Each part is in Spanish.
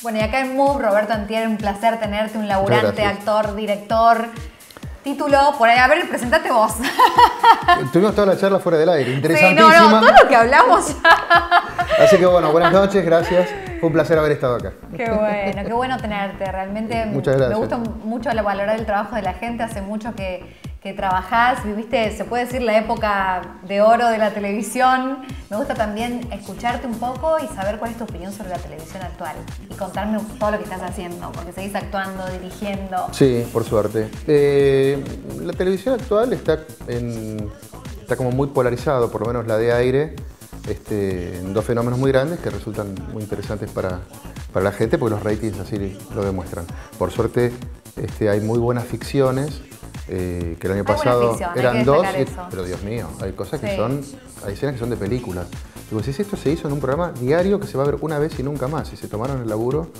Bueno, y acá en Move, Roberto Antier, un placer tenerte, un laburante, actor, director. Título, por ahí, a ver, presentate vos. Tuvimos toda la charla fuera del aire, interesantísima. Sí, no, no, todo lo que hablamos. Así que bueno, buenas noches, gracias. Fue un placer haber estado acá. Qué bueno, qué bueno tenerte. Realmente Muchas gracias. me gusta mucho valorar el trabajo de la gente. Hace mucho que, que trabajás, viviste, se puede decir, la época de oro de la televisión. Me gusta también escucharte un poco y saber cuál es tu opinión sobre la televisión actual. Y contarme todo lo que estás haciendo, porque seguís actuando, dirigiendo. Sí, por suerte. Eh, la televisión actual está, en, como muy polarizado, por lo menos la de aire este, dos fenómenos muy grandes que resultan muy interesantes para, la gente porque los ratings así lo demuestran. Por suerte este, hay muy buenas ficciones, eh, que el año pasado eran dos, pero Dios mío, hay cosas que son, hay escenas que son de películas. Digo, si esto se hizo en un programa diario que se va a ver una vez y nunca más, y se tomaron el laburo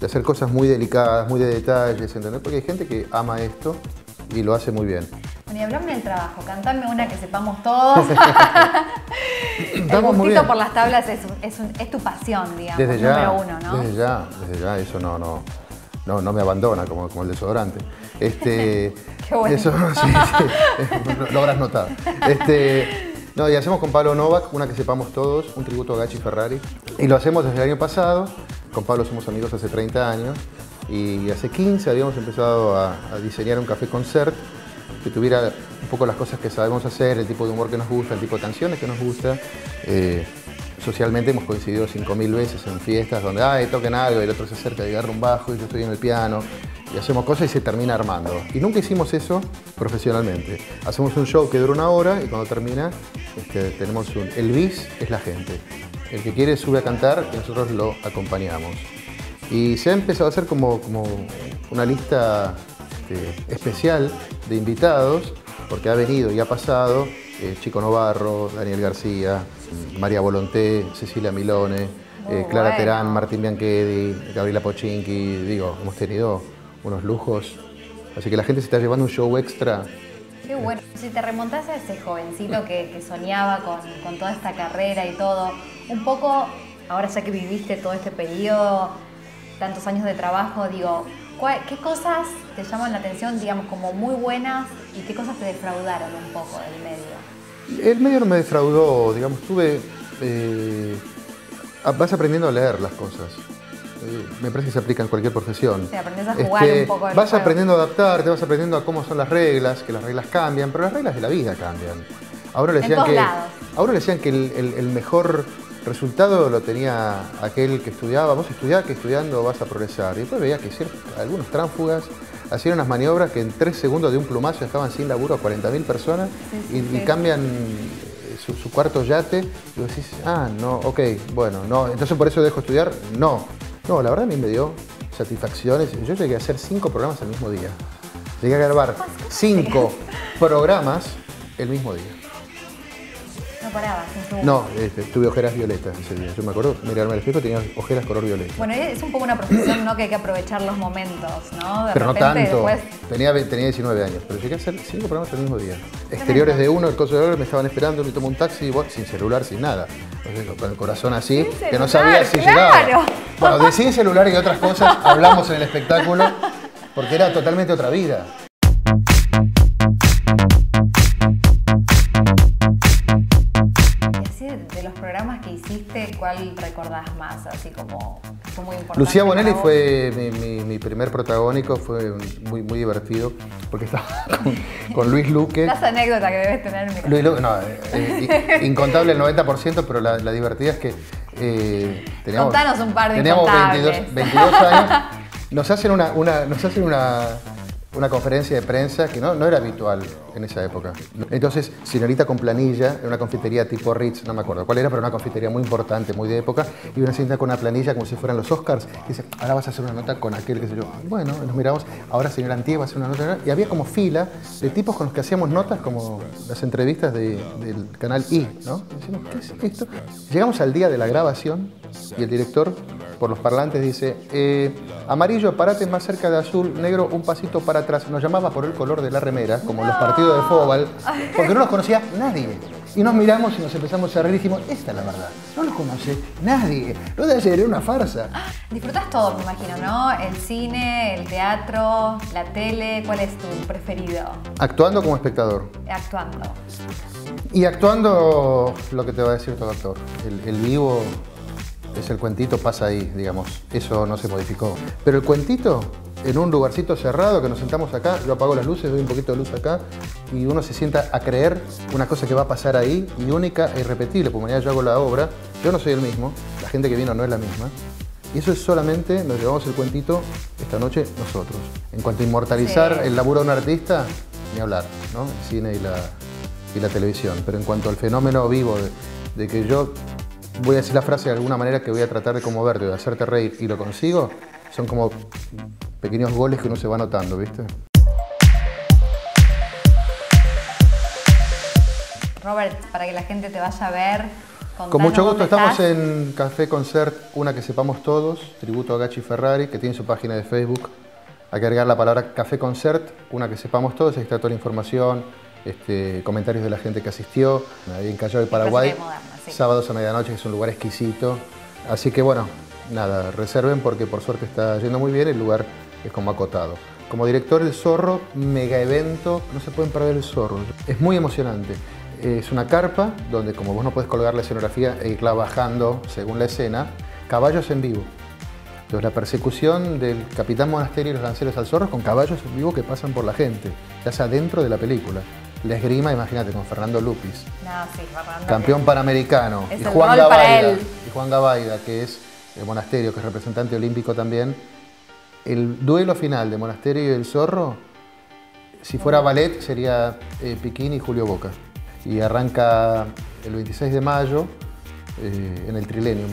de hacer cosas muy delicadas, muy de detalles, ¿entendés? Porque hay gente que ama esto y lo hace muy bien. Bueno, y hablame del trabajo, cantame una que sepamos todos. el gustito por las tablas es, es, tu pasión, digamos, desde ya, número uno, ¿no? Desde ya, desde ya, eso no, no, no, no me abandona como, como el desodorante. Este, Qué bueno. Eso, sí, sí, lo habrás notado. Este, no, y hacemos con Pablo Novak, una que sepamos todos, un tributo a Gachi Ferrari. Y lo hacemos desde el año pasado, con Pablo somos amigos hace 30 años, y hace 15 habíamos empezado a, a diseñar un café concert que tuviera un poco las cosas que sabemos hacer, el tipo de humor que nos gusta, el tipo de canciones que nos gusta. Eh, socialmente hemos coincidido 5.000 veces en fiestas donde, ay, toquen algo, y el otro se acerca y agarra un bajo y yo estoy en el piano, y hacemos cosas y se termina armando. Y nunca hicimos eso profesionalmente. Hacemos un show que dura una hora y cuando termina este, tenemos un... El bis es la gente. El que quiere sube a cantar y nosotros lo acompañamos. Y se ha empezado a hacer como, como una lista este, especial de invitados, porque ha venido y ha pasado eh, Chico Novarro, Daniel García, María Volonté, Cecilia Milone, eh, Clara Terán, Martín Bianchedi, Gabriela Pochinki, digo, hemos tenido unos lujos, así que la gente se está llevando un show extra. Qué bueno, si te remontas a ese jovencito que, soñaba con, con toda esta carrera y todo, un poco, ahora ya que viviste todo este periodo, tantos años de trabajo, digo, ¿Qué cosas te llaman la atención, digamos, como muy buenas y qué cosas te defraudaron un poco del medio? El medio no me defraudó, digamos, tuve... Eh, vas aprendiendo a leer las cosas. Me parece que se aplica en cualquier profesión. Sí, aprendes a jugar este, un poco. Vas aprendiendo a adaptarte, vas aprendiendo a cómo son las reglas, que las reglas cambian, pero las reglas de la vida cambian. Ahora le decían que, ahora le decían que el mejor resultado lo tenía aquel que estudiaba, vos estudiás que estudiando vas a progresar. Y después veía que algunos tránsfugas hacían unas maniobras que en tres segundos de un plumazo estaban sin laburo a 40.000 personas y, cambian eh, su, cuarto yate y vos decís, ah, no, ok, bueno, no, entonces por eso dejo estudiar. No, no, la verdad a mí me dio satisfacciones. Yo llegué a hacer cinco programas el mismo día. Llegué a grabar cinco programas el mismo día. No este, tuve ojeras violetas ese día. Yo me acuerdo, mirarme al espejo tenía ojeras color violeta. Bueno, es un poco una profesión, ¿no? Que hay que aprovechar los momentos, ¿no? pero no tanto. Tenía, tenía 19 años, pero llegué a hacer cinco programas el mismo día. Exteriores de uno, el coso de oro, me estaban esperando, me tomo un taxi, sin celular, sin nada. con el corazón así, que no sabía si llegaba. Bueno, de sin celular y otras cosas hablamos en el espectáculo, porque era totalmente otra vida. ¿Cuál recordás más? Así como fue muy importante. Lucía Bonelli fue mi, primer protagónico, fue muy, muy divertido, porque estaba con, Luis Luque. Las anécdotas que debes tener. En Luis Luque, no, eh, eh, incontable el 90%, pero la, divertida es que eh, teníamos, Contanos un par de teníamos 22, 22 años. Nos hacen una, una, nos hacen una una conferencia de prensa que no, no era habitual en esa época. Entonces, señorita con planilla, en una confitería tipo Ritz, no me acuerdo cuál era, pero una confitería muy importante, muy de época, y una señorita con una planilla como si fueran los Oscars, y dice, ahora vas a hacer una nota con aquel, que sé yo. Bueno, nos miramos, ahora señora Antigua va a hacer una nota, y había como fila de tipos con los que hacíamos notas, como las entrevistas del canal I, ¿no? decimos, ¿qué es esto? Llegamos al día de la grabación y el director por los parlantes dice, eh, amarillo, parate más cerca de azul, negro, un pasito para atrás. Nos llamaba por el color de la remera, como los partidos de fútbol, porque no los conocía nadie. Y nos miramos y nos empezamos a reír y dijimos, esta es la verdad. No lo conoce nadie. No debe ser una farsa. Disfrutas todo, me imagino, ¿no? El cine, el teatro, la tele. ¿Cuál es tu preferido? Actuando como espectador. Actuando. Y actuando, lo que te va a decir todo actor. El, el vivo es el cuentito, pasa ahí, digamos. Eso no se modificó. Pero el cuentito, en un lugarcito cerrado, que nos sentamos acá, yo apago las luces, doy un poquito de luz acá, y uno se sienta a creer una cosa que va a pasar ahí, y única e irrepetible, porque mañana yo hago la obra, yo no soy el mismo, la gente que vino no es la misma. Y eso es solamente, nos llevamos el cuentito esta noche nosotros. En cuanto a inmortalizar Sí. el laburo de un artista, ni hablar, ¿no? El cine y la, y la televisión. Pero en cuanto al fenómeno vivo de, de que yo voy a decir la frase de alguna manera que voy a tratar de conmoverte, de hacerte reír y lo consigo, son como pequeños goles que uno se va notando, ¿viste? Robert, para que la gente te vaya a ver. Con mucho gusto, estamos estás. en Café Concert, una que sepamos todos, tributo a Gachi Ferrari, que tiene su página de Facebook. Hay que agregar la palabra Café Concert, una que sepamos todos, ahí está toda la información, este, comentarios de la gente que asistió, ahí en Callao y Paraguay, sábados a medianoche, que es un lugar exquisito. Así que bueno, nada, reserven porque por suerte está yendo muy bien, el lugar es como acotado. Como director El Zorro, mega evento, no se pueden perder El Zorro, es muy emocionante. Es una carpa donde como vos no podés colgar la escenografía e irla bajando según la escena, caballos en vivo. Entonces la persecución del capitán monasterio y los lanceros al zorro con caballos en vivo que pasan por la gente, ya sea dentro de la película. La esgrima, imagínate, con Fernando Lupis, No, sí, Fernando. campeón panamericano, Es y el Juan para Gabaida, él. y Juan Gabaida, que es de Monasterio, que es representante olímpico también. El duelo final de Monasterio y el Zorro, si fuera ballet, sería eh, Piquín y Julio Boca. Y arranca el 26 de mayo eh, en el Trilenium,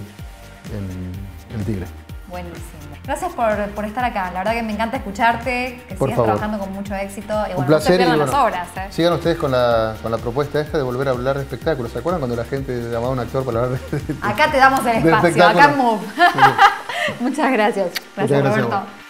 en el Tigre. Buenísimo. Gracias por, por estar acá. La verdad que me encanta escucharte, que Por sigas favor. trabajando con mucho éxito. Y bueno, Un placer no se pierdan las obras. ¿eh? sigan ustedes con la, con la propuesta esta de volver a hablar de espectáculos. ¿Se acuerdan cuando la gente llamaba a un actor para hablar de, Acá te damos el de espacio, acá en? Move. Muchas gracias. Gracias, Muchas gracias Roberto.